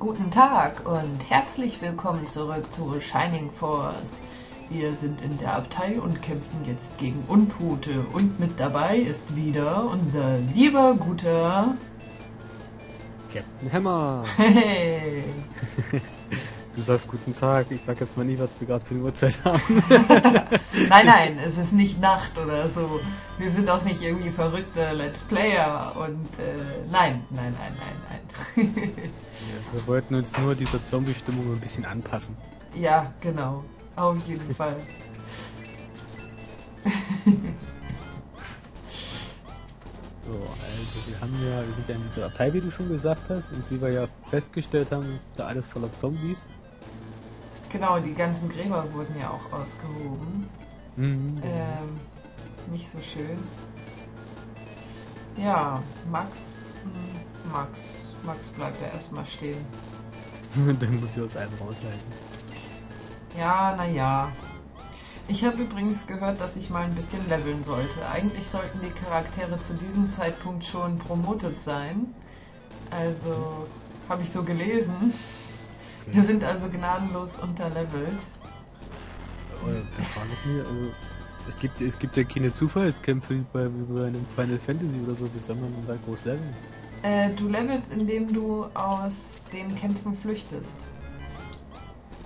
Guten Tag und herzlich willkommen zurück zu Shining Force. Wir sind in der Abtei und kämpfen jetzt gegen Untote. Und mit dabei ist wieder unser lieber, guter... Captain Hammer. Hey! Du sagst guten Tag, ich sag jetzt mal nie, was wir gerade für eine Uhrzeit haben. Nein, nein, es ist nicht Nacht oder so. Wir sind auch nicht irgendwie verrückte Let's Player und äh, nein, nein, nein, nein, nein. Ja, wir wollten uns nur dieser Zombie-Stimmung ein bisschen anpassen. ja, genau. Auf jeden Fall. So, also wir haben ja, wir sind ja in dieser Abtei, wie du schon gesagt hast, und wie wir ja festgestellt haben, ist da alles voller Zombies. Genau, die ganzen Gräber wurden ja auch ausgehoben. Mhm. Ähm, nicht so schön. Ja, Max, Max, Max bleibt ja erstmal stehen. Dann muss ich aus einem rausleiten. Ja, naja. Ich habe übrigens gehört, dass ich mal ein bisschen leveln sollte. Eigentlich sollten die Charaktere zu diesem Zeitpunkt schon promotet sein. Also habe ich so gelesen. Wir sind also gnadenlos unterlevelt. Aber da frage ich mich, also, es gibt, es gibt ja keine Zufallskämpfe wie bei, wie bei einem Final Fantasy oder so, wie soll man da groß leveln? Äh, du levelst, indem du aus den Kämpfen flüchtest.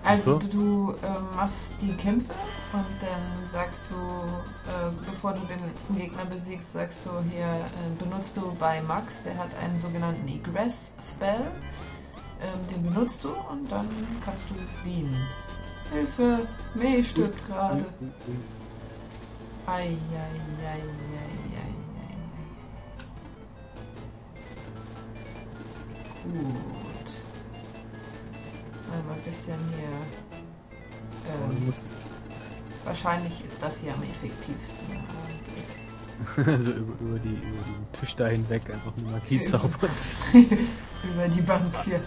Also So. du, du äh, machst die Kämpfe und dann sagst du, äh, bevor du den letzten Gegner besiegst, sagst du hier, äh, benutzt du bei Max, der hat einen sogenannten Egress-Spell. Ähm, den benutzt du und dann kannst du fliehen. Hilfe! Mei stirbt gerade. Ei, ei, ei, ei, ei, ei. Gut. Einmal ein bisschen hier. Ähm, wahrscheinlich ist das hier am effektivsten. Also über, über, die, über den Tisch da hinweg einfach eine Magie zaubern. Über die Bank hier.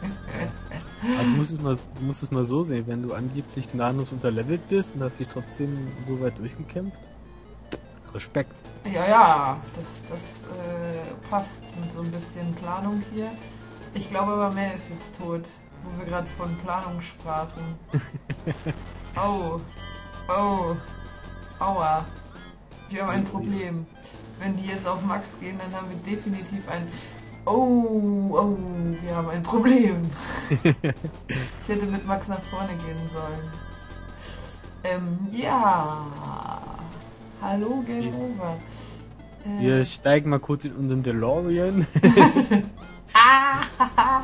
Aber du musst, es mal, du musst es mal so sehen, wenn du angeblich gnadenlos unterlevelt bist und hast dich trotzdem so weit durchgekämpft. Respekt. Ja, ja, das, das äh, passt mit so ein bisschen Planung hier. Ich glaube aber, Mel ist jetzt tot, wo wir gerade von Planung sprachen. Oh, oh, aua. Wir haben ein Problem. Wenn die jetzt auf Max gehen, dann haben wir definitiv ein... Oh, oh, wir haben ein Problem. ich hätte mit Max nach vorne gehen sollen. Ähm, ja. Hallo, Game. Over. Äh, Wir steigen mal kurz in unseren DeLorean. Ah,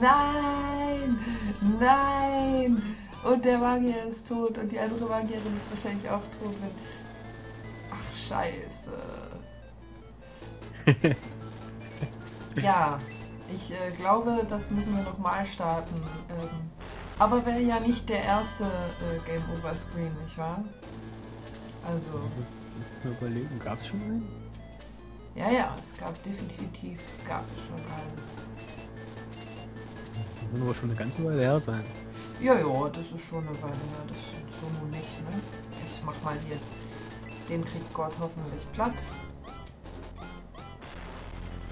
nein, nein. Und der Magier ist tot und die andere Magierin ist wahrscheinlich auch tot. Ach, scheiße. Ja, ich äh, glaube, das müssen wir nochmal starten. Ähm, aber wäre ja nicht der erste äh, Game Over Screen, nicht wahr? Also, Muss mal überlegen, gab es schon einen? ja, ja, es gab definitiv, gab es schon einen. Das muss aber schon eine ganze Weile her sein. Ja, ja, das ist schon eine Weile her. Das ist so nun nicht, ne? Ich mach mal hier. Den kriegt Gott hoffentlich platt.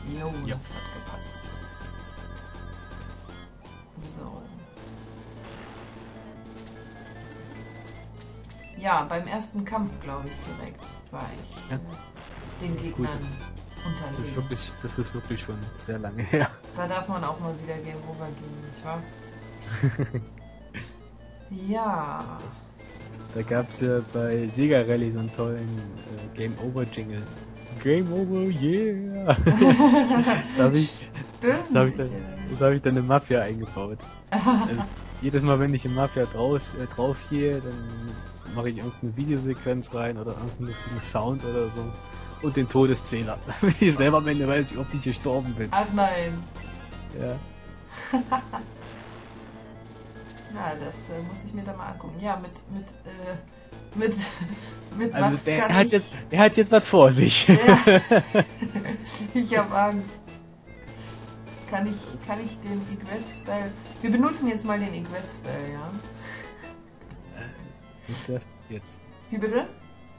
Jo, Ja. das hat gepasst. So. Ja, beim ersten Kampf, glaube ich, direkt war ich Ja. den Gegnern das- Das unterlegen. ist wirklich, das ist wirklich schon sehr lange her. Da darf man auch mal wieder Game Over gehen, nicht wahr? ja. Da gab es ja bei Sega Rally so einen tollen äh, Game Over Jingle. Game Over, yeah! da habe ich, da hab ich, dann, das hab ich dann eine Mafia eingebaut. Also, jedes Mal, wenn ich in Mafia draus, äh, drauf gehe, dann mache ich irgendeine Videosequenz rein oder irgendeinen lustigen Sound oder so. Und den Todeszähler. Damit ich selber am Ende weiß, wie oft ich gestorben bin. Ach nein. Ja. Na, das äh, muss ich mir da mal angucken. Ja, mit, mit, äh, mit, mit Also Max der hat ich, jetzt, der hat jetzt was vor sich. Ja. ich habe Angst. Kann ich, kann ich den Egress-Spell... Wir benutzen jetzt mal den Egress-Spell, ja? Das wär's jetzt. Wie bitte?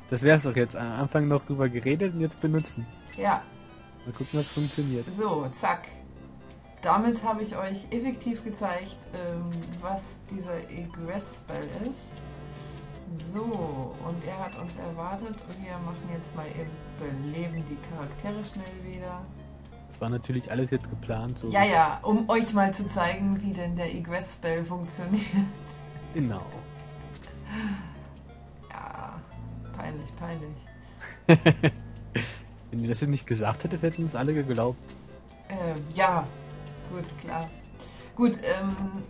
Das wär's doch jetzt. Am Anfang noch drüber geredet und jetzt benutzen. Ja, Mal gucken, was funktioniert. so, zack. damit habe ich euch effektiv gezeigt, ähm, was dieser Egress-Spell ist. So, und er hat uns erwartet. Wir machen jetzt mal eben beleben die Charaktere schnell wieder. Das war natürlich alles jetzt geplant. So ja, ja, um euch mal zu zeigen, wie denn der Egress-Spell funktioniert. Genau. Ja, peinlich, peinlich. Wenn ihr das jetzt nicht gesagt hättet, hätten es alle geglaubt. Ähm, ja, gut, klar. Gut, ähm,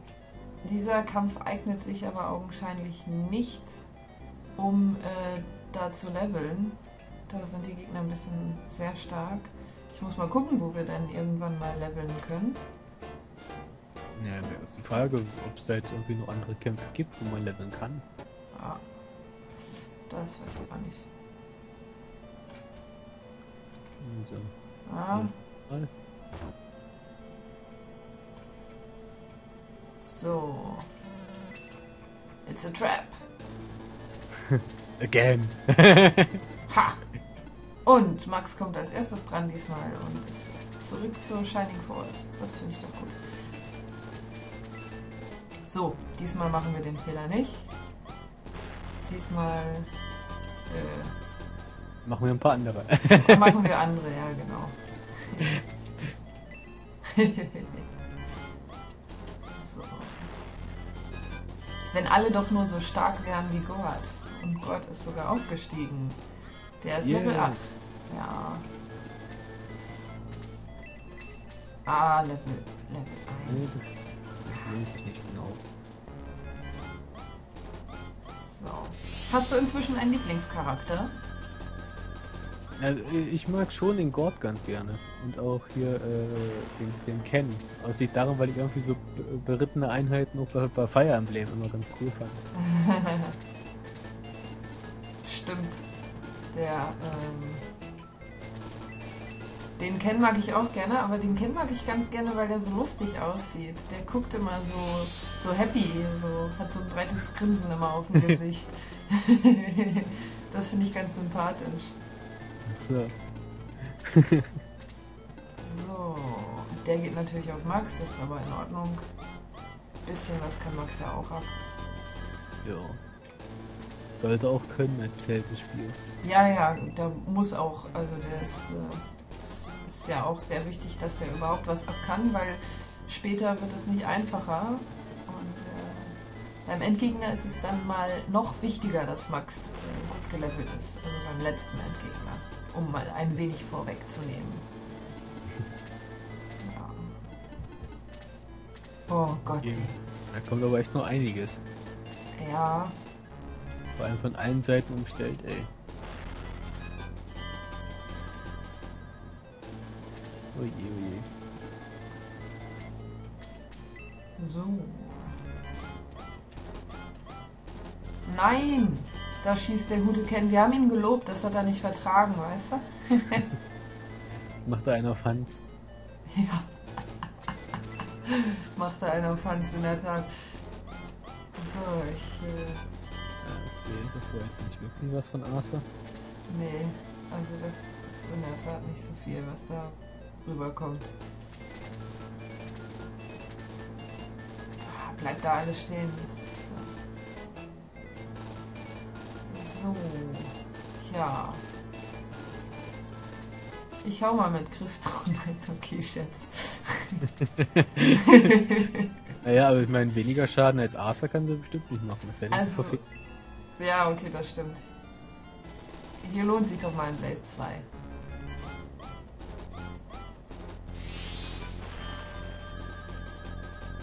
dieser Kampf eignet sich aber augenscheinlich nicht, um äh, da zu leveln. Da sind die Gegner ein bisschen sehr stark. Ich muss mal gucken, wo wir dann irgendwann mal leveln können. Ja, ist die Frage, ob es da jetzt irgendwie noch andere Kämpfe gibt, wo man leveln kann. Ah, das weiß ich auch nicht. So. Ah, Mal. so. It's a trap. Again. Ha! Und Max kommt als erstes dran diesmal und ist zurück zur Shining Force. Das finde ich doch gut. So, diesmal machen wir den Fehler nicht. Diesmal äh, Machen wir ein paar andere. machen wir andere, ja genau. so. Wenn alle doch nur so stark wären wie Gott. Und Gott ist sogar aufgestiegen. Der ist Yeah. Level 8. Ja. Ah, Level, Level Nee, 1. das, das weiß ich nicht genau. So. Hast du inzwischen einen Lieblingscharakter? Also, ich mag schon den Gord ganz gerne. Und auch hier äh, den, den Ken. Das liegt daran, weil ich irgendwie so be- berittene Einheiten auch bei, bei Fire Emblem immer ganz cool fand. Der, ähm, den Ken mag ich auch gerne, aber den Ken mag ich ganz gerne, weil der so lustig aussieht. Der guckt immer so, so happy, so, hat so ein breites Grinsen immer auf dem Gesicht. das finde ich ganz sympathisch. So. So, der geht natürlich auf Max, das ist aber in Ordnung. Bisschen was kann Max ja auch ab. Ja. Sollte auch können als Held des Spiels. Ja, ja, da muss auch, also der ist, äh, ist ja auch sehr wichtig, dass der überhaupt was ab kann, weil später wird es nicht einfacher. Und äh, beim Endgegner ist es dann mal noch wichtiger, dass Max äh, gut gelevelt ist, also beim letzten Endgegner, um mal ein wenig vorwegzunehmen. Ja. Oh Gott. Da kommt aber echt noch einiges. ja, Vor allem von allen Seiten umstellt, ey. Oje, oje. So. Nein! Da schießt der gute Ken. Wir haben ihn gelobt, das hat er nicht vertragen, weißt du? Macht da einer auf Hans. Ja. Macht er einen auf Hans in der Tat. So, ich. Äh, Das war jetzt nicht wirklich was von Arthur. nee, also das ist in der Tat nicht so viel, was da rüberkommt. Ah, Bleibt da alles stehen. Das ist, äh so, ja. Ich hau mal mit Christron rein. Okay, Schatz. Naja, aber ich meine, weniger Schaden als Arthur kann sie bestimmt nicht machen. Das nicht Also-. Ja, okay, das stimmt. Hier lohnt sich doch mal ein Blaze 2.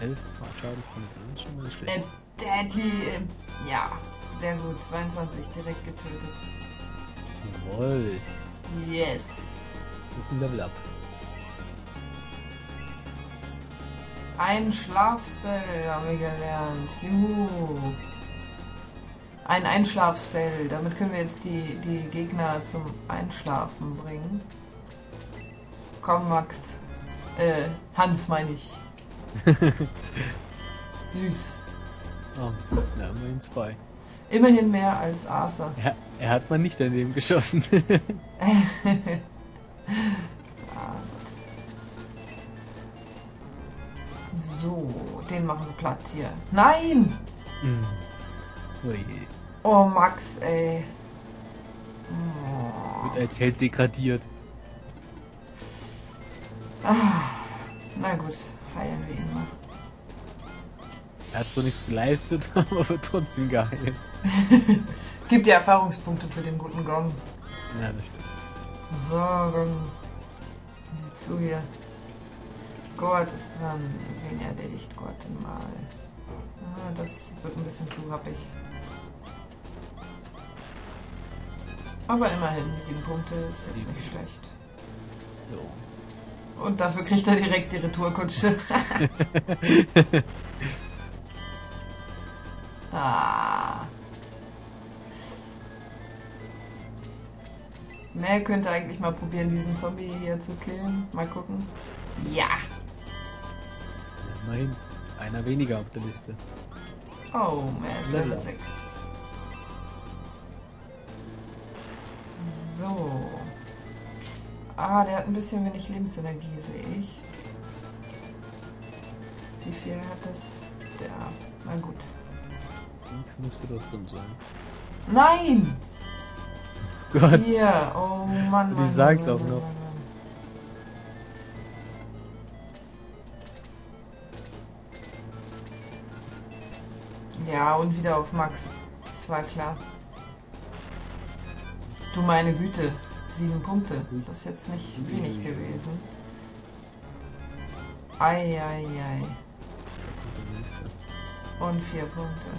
Elf Schadenspunkte, das schon mal nicht schlecht. Äh, Daddy, äh, ja, sehr gut. 22 direkt getötet. Jawohl. Yes. Mit einem Level up. Ein Schlafspell haben wir gelernt. Juhu. Ein Einschlafspell. Damit können wir jetzt die, die Gegner zum Einschlafen bringen. Komm, Max. Äh, Hans meine ich. Süß. Oh, na, immerhin zwei. Immerhin mehr als Arthur. Er, er hat mal nicht daneben geschossen. So, den machen wir platt hier. Nein! Mhm. Ui. Oh, Max, ey. Oh. Wird als Held degradiert. Ah. Na gut, heilen wir ihn mal. Er hat so nichts geleistet, aber wird trotzdem geheilt. Gibt dir Erfahrungspunkte für den guten Gong. Ja, das stimmt. So, Gong. Sieh zu hier. Gott ist dran. Wen erledigt Gott denn mal? Ah, das wird ein bisschen zu happig. Aber immerhin, sieben Punkte ist jetzt nicht schlecht. So. Und dafür kriegt er direkt die Retourkutsche. ah. Mel könnte eigentlich mal probieren, diesen Zombie hier zu killen. Mal gucken. Ja. Immerhin. Einer weniger auf der Liste. Oh, Mel ist Level 6. So. Ah, der hat ein bisschen wenig Lebensenergie, sehe ich. Wie viel hat das? Der. Na gut. Fünf müsste da drin sein. Nein! Gott. Hier! Oh Mann, Die sag's auch noch. Ja, und wieder auf Max. Das war klar. Du meine Güte. Sieben Punkte. Das ist jetzt nicht wenig gewesen. Ei, ei, ei. Auf der Liste. Und vier Punkte.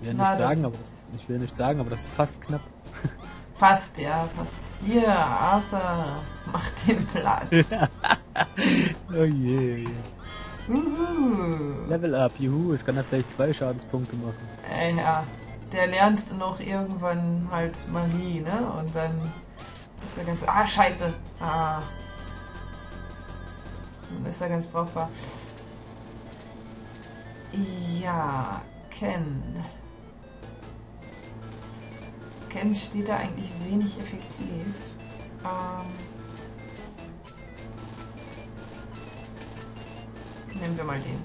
Ich will Na, nicht sagen, aber das, ich will nicht sagen, aber das ist fast knapp. Fast, ja, fast. Hier, Asa, mach den Platz. Oh je. Uhu. Level up, juhu, jetzt kann er vielleicht zwei Schadenspunkte machen. Äh, ja, der lernt noch irgendwann halt Magie, ne? Und dann ist er ganz. Ah, scheiße! Ah. Dann ist er ganz brauchbar. Ja, Ken. Ken steht da eigentlich wenig effektiv. Ähm. Nehmen wir mal den.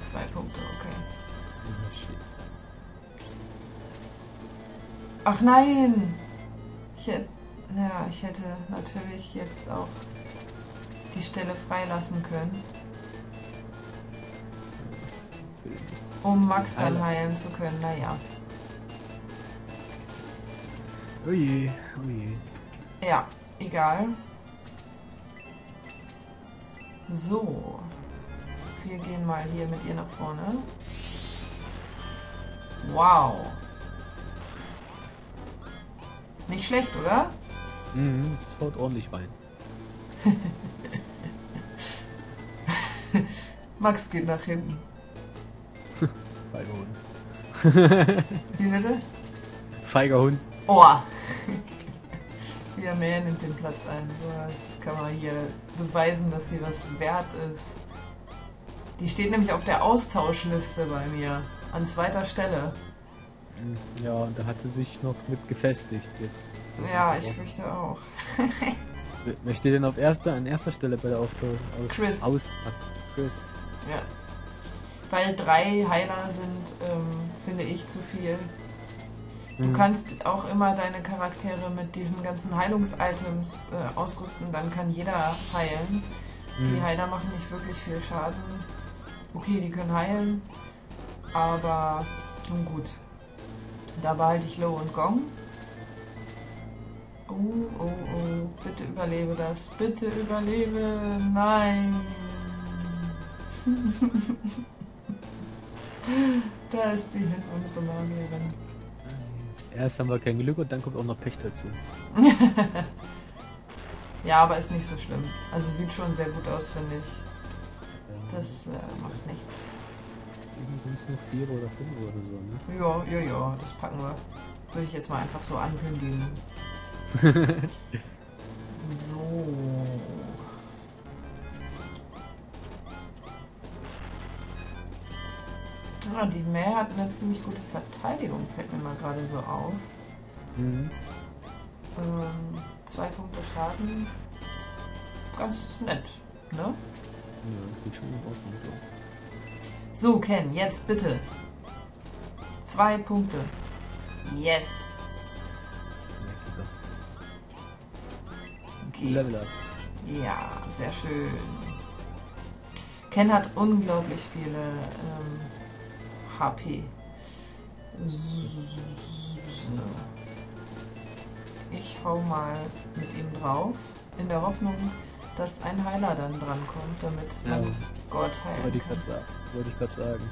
Zwei Punkte, okay. Ach nein! Ich hätte, ja, ich hätte natürlich jetzt auch die Stelle freilassen können, um Max dann heilen zu können. Naja, Oh je, oh je. ja, egal. So, wir gehen mal hier mit ihr nach vorne. Wow. Nicht schlecht, oder? Mhm, das haut ordentlich rein. Max geht nach hinten. Feiger Hund. Wie bitte? Feiger Hund. Oh! Ja, mehr nimmt den Platz ein. So, das kann man hier beweisen, dass sie was wert ist. Die steht nämlich auf der Austauschliste bei mir. An zweiter Stelle. Ja, und da hat sie sich noch mit gefestigt jetzt. Ja, ich fürchte auch. Wer steht denn auf erster, an erster Stelle bei der Auftausch? Aus, Chris. Aus, Chris. Ja. Weil drei Heiler sind, ähm, finde ich, zu viel. Du Mhm. kannst auch immer deine Charaktere mit diesen ganzen Heilungsitems äh, ausrüsten, dann kann jeder heilen. Die Mhm. Heiler machen nicht wirklich viel Schaden. Okay, die können heilen, aber nun gut. Da behalte ich Low und Gong. Oh, oh, oh. Bitte überlebe das. Bitte überlebe. Nein. da ist sie hin, unsere Magierin. Erst haben wir kein Glück und dann kommt auch noch Pech dazu. Ja, aber ist nicht so schlimm. Also sieht schon sehr gut aus, finde ich. Das äh, macht nichts. Sind es noch vier oder fünf oder so, ne? Ja, ja, ja, das packen wir. Würde ich jetzt mal einfach so ankündigen. so. Ja, die Mel hat eine ziemlich gute Verteidigung, fällt mir mal gerade so auf. Mhm. Ähm, zwei Punkte Schaden. Ganz nett, ne? Ja, geht schon in Ordnung. So. So, Ken, jetzt bitte. Zwei Punkte. Yes. Geht. Level up. Ja, sehr schön. Ken hat unglaublich viele ähm, HP. Ich hau mal mit ihm drauf, in der Hoffnung, dass ein Heiler dann drankommt, damit Ja, man Gott wollte heilen ich gerade sagen. Wollte ich gerade sagen.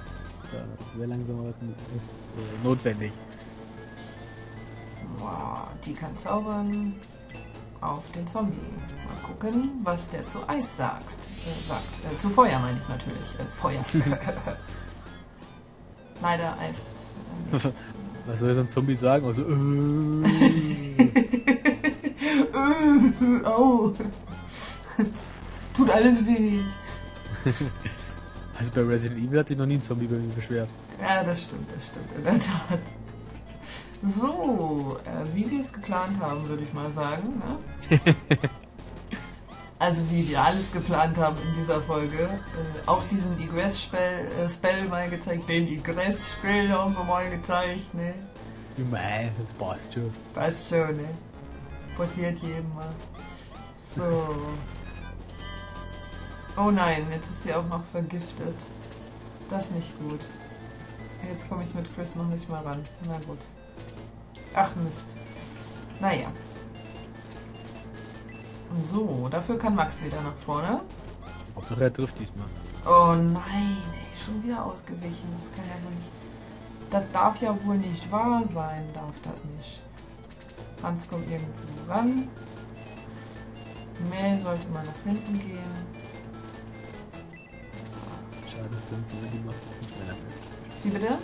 Da wäre langsam was ist, äh, notwendig. Wow, die kann zaubern auf den Zombie. Mal gucken, was der zu Eis sagst, äh, sagt. Äh, zu Feuer meine ich natürlich. Äh, Feuer. Leider Eis äh. Was soll so ein Zombie sagen? Also, äh, Äh, Au. Tut alles weh. also bei Resident Evil hat sich noch nie ein Zombie bei mir beschwert. Ja, das stimmt, das stimmt, in der Tat. So, äh, wie wir es geplant haben, würde ich mal sagen. Ne? also wie wir alles geplant haben in dieser Folge. Äh, auch diesen Egress-Spell äh, Spell mal gezeigt. Den Egress-Spell haben wir mal gezeigt. Ne? Mei, das passt schon. Weißt schon, ne? Passiert jedem mal. So. Oh nein, jetzt ist sie auch noch vergiftet. Das ist nicht gut. Jetzt komme ich mit Chris noch nicht mal ran. Na gut. Ach Mist. Naja. So, dafür kann Max wieder nach vorne. Hauptsache er trifft diesmal. Oh nein, ey, schon wieder ausgewichen. Das kann ja wohl nicht. Das darf ja wohl nicht wahr sein, darf das nicht. Hans kommt irgendwo ran. Mel sollte mal nach hinten gehen. Schadenspunkte, die macht es nicht mehr lange. Wie bitte?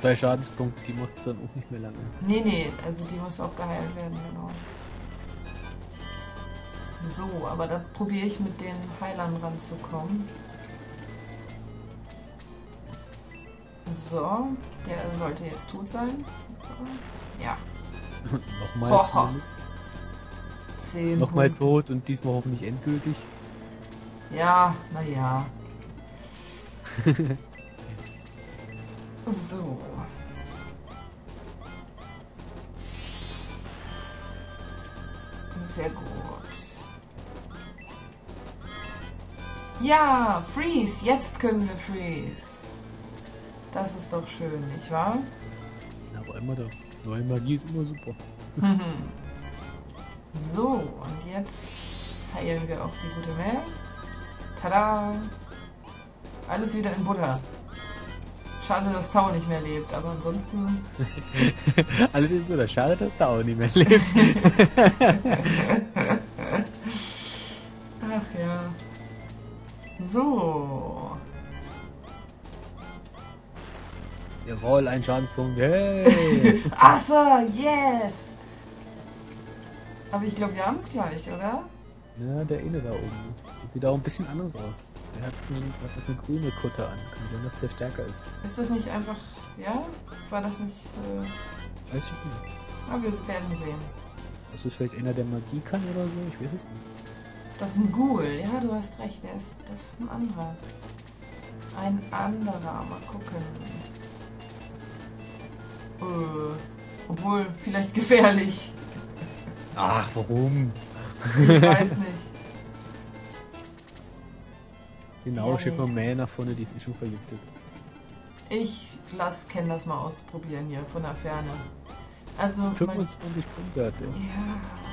Zwei Schadenspunkte, die macht es dann auch nicht mehr lange. Nee, nee, also die muss auch geheilt werden, genau. So, aber da probiere ich mit den Heilern ranzukommen. So, der sollte jetzt tot sein. Ja, Nochmal Boah. zumindest. 10 Nochmal Punkte. tot und diesmal hoffentlich endgültig. Ja, naja. so. Sehr gut. Ja, Freeze. Jetzt können wir Freeze. Das ist doch schön, nicht wahr? Aber immer da. Neue Magie ist immer super. So, und jetzt heilen wir auch die gute Mel. Tada! Alles wieder in Butter. Schade, dass Tau nicht mehr lebt, aber ansonsten. Alles ist so, schade, dass da auch nicht mehr lebt. So. Jawohl, ein Schadenspunkt. Hey! Assa, yes! Aber ich glaube, wir haben es gleich, oder? ja, der eine da oben. Das sieht auch ein bisschen anders aus. Der hat eine, hat eine grüne Kutte an. Kann sein, dass der stärker ist. Ist das nicht einfach. Ja? War das nicht. Äh... Weiß ich nicht. Aber wir werden sehen. Ist das vielleicht einer, der Magie kann oder so? Ich weiß es nicht. Das ist ein Ghoul. Ja, du hast recht. Der ist, das ist ein anderer. Ein anderer. Mal gucken. Äh, obwohl, vielleicht gefährlich. Ach, warum? Ich weiß nicht. Genau, Ja, schick nee. mal Mäh nach vorne, die ist eh schon vergiftet. Ich lass Ken das mal ausprobieren hier von der Ferne. Also, mein, 25 Punkte hat er. ja.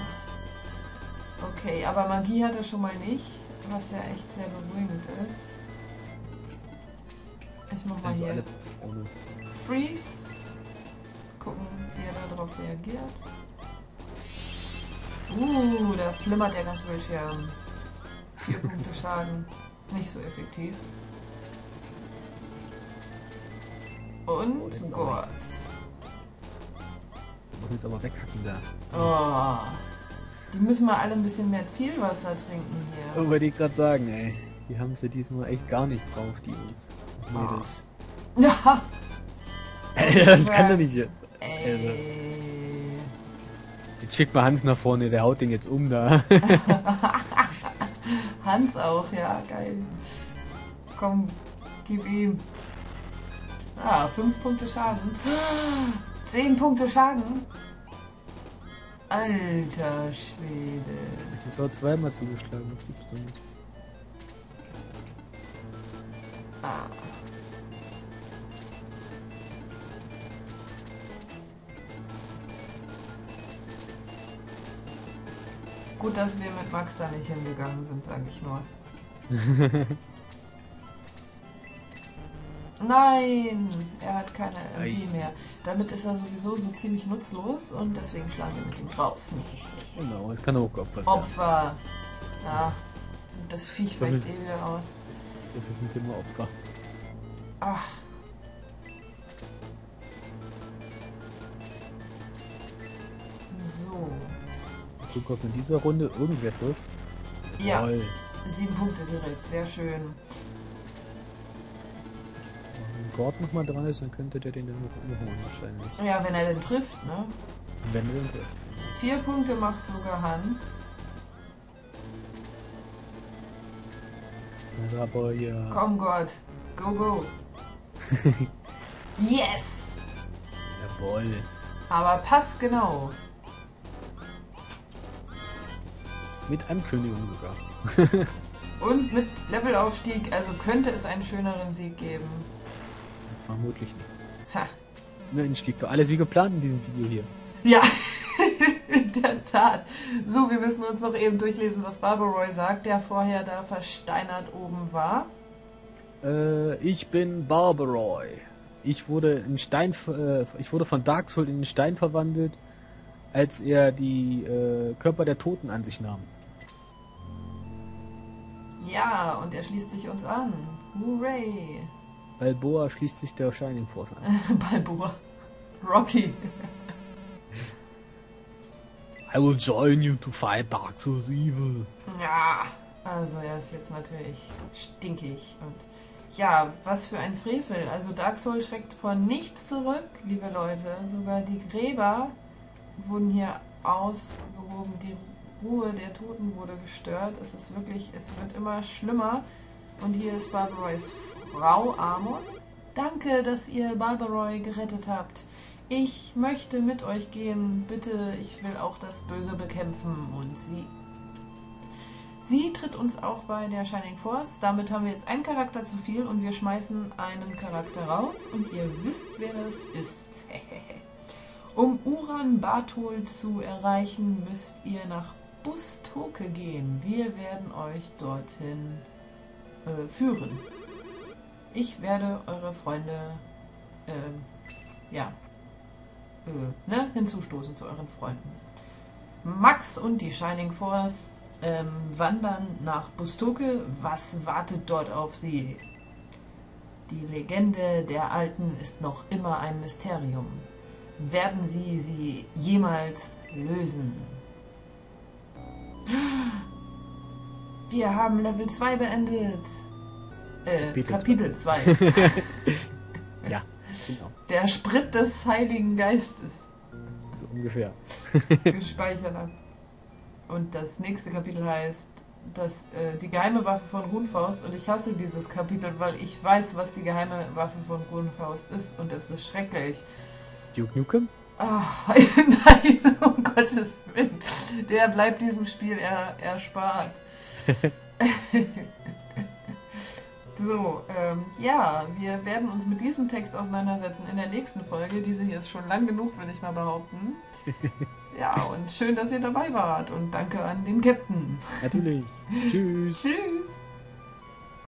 Okay, aber Magie hat er schon mal nicht, was ja echt sehr beruhigend ist. Ich mach mal Also hier. Freeze. Gucken, wie er darauf reagiert. Uh, da flimmert der ganze Bildschirm. Vier Punkte Schaden. Nicht so effektiv. Oh, Und ist Gott. Müssen jetzt aber weghacken da. Oh. Die müssen mal alle ein bisschen mehr Zielwasser trinken hier. Oh, wollte ich gerade sagen, ey. Die haben sie diesmal echt gar nicht drauf, die Jungs. Mädels. Ja, das kann doch nicht jetzt. ey. Jetzt schick mal Hans nach vorne, der haut den jetzt um da. Hans auch, ja, geil. Komm, gib ihm. Ah, 5 Punkte Schaden. 10 Punkte Schaden. Alter Schwede. Das ist auch zweimal zugeschlagen, das gibt's doch nicht. Ah. Gut, dass wir mit Max da nicht hingegangen sind, sage ich nur. Nein, er hat keine MP mehr. Damit ist er sowieso so ziemlich nutzlos und deswegen schlagen wir mit ihm drauf. Genau, es kann auch Opfer sein. Opfer. Ja, das Viech weicht eh wieder aus. Wir sind immer Opfer. Ach. So. Guck, ob in dieser Runde irgendwer trifft. Ja, sieben Punkte direkt, sehr schön. Wenn Gord nochmal dran ist, dann könnte der den dann noch umholen wahrscheinlich. Ja, wenn er den trifft, ne? Wenn er den trifft. Vier Punkte macht sogar Hans. Aber ja. Komm Gott, go go. yes! Jawohl. Aber passt genau. Mit Ankündigung sogar. Und mit Levelaufstieg, also könnte es einen schöneren Sieg geben. Vermutlich nicht. Ha. Mensch, liegt doch alles wie geplant in diesem Video hier. Ja, in der Tat. So, wir müssen uns noch eben durchlesen, was Barbaroy sagt, der vorher da versteinert oben war. Äh, ich bin Barbaroy. Ich wurde in Stein, äh, ich wurde von Darksoul in den Stein verwandelt, als er die äh, Körper der Toten an sich nahm. Ja, und er schließt sich uns an. Hooray! Balboa schließt sich der Shining Force an. Balboa. Rocky. I will join you to fight Dark Souls evil. Ja, also er ist jetzt natürlich stinkig und ja, was für ein Frevel. Also Dark Soul schreckt vor nichts zurück, liebe Leute. Sogar die Gräber wurden hier ausgehoben, die Ruhe der Toten wurde gestört. Es ist wirklich, es wird immer schlimmer. Und hier ist Barbaroys Frau Amon. Danke, dass ihr Barbaroy gerettet habt. Ich möchte mit euch gehen. Bitte, ich will auch das Böse bekämpfen. Und sie. Sie tritt uns auch bei der Shining Force. Damit haben wir jetzt einen Charakter zu viel und wir schmeißen einen Charakter raus. Und ihr wisst, wer das ist. um Uran Bartol zu erreichen, müsst ihr nach Bustoke gehen. Wir werden euch dorthin äh, führen. Ich werde eure Freunde äh, ja, äh, ne, hinzustoßen zu euren Freunden. Max und die Shining Force ähm, wandern nach Bustoke. Was wartet dort auf sie? Die Legende der Alten ist noch immer ein Mysterium. Werden sie sie jemals lösen? Wir haben Level 2 beendet. Äh, Kapitel Kapitel 2. Ja, genau. Der Sprit des Heiligen Geistes. So ungefähr. gespeichert habe. Und das nächste Kapitel heißt das, äh, die geheime Waffe von Runfaust. Und ich hasse dieses Kapitel, weil ich weiß, was die geheime Waffe von Runfaust ist. Und es ist schrecklich. Duke Nukem? Ah, nein, um Gottes Willen. Der bleibt diesem Spiel er, erspart. So, ähm, ja, wir werden uns mit diesem Text auseinandersetzen in der nächsten Folge. Diese hier ist schon lang genug, würde ich mal behaupten. Ja, und schön, dass ihr dabei wart. Und danke an den Captain. Natürlich. Tschüss. Tschüss.